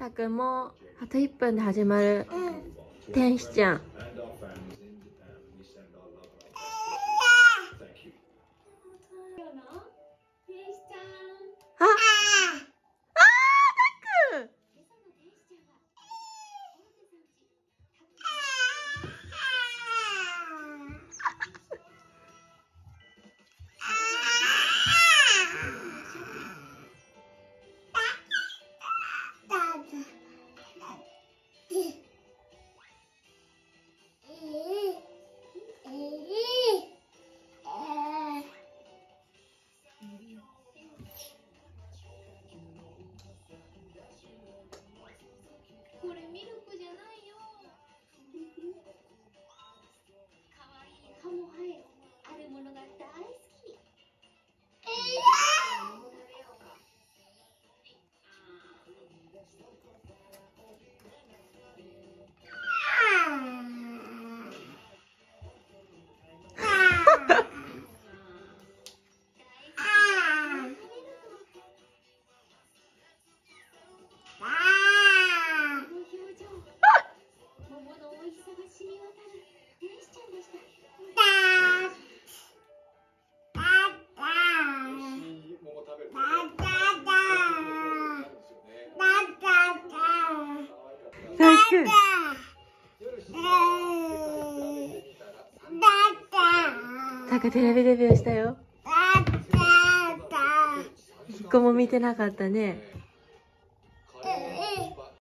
たくんもあと1分で始まる。天使ちゃんたったっくんテレビデビューしたよ。一個も見てなかったね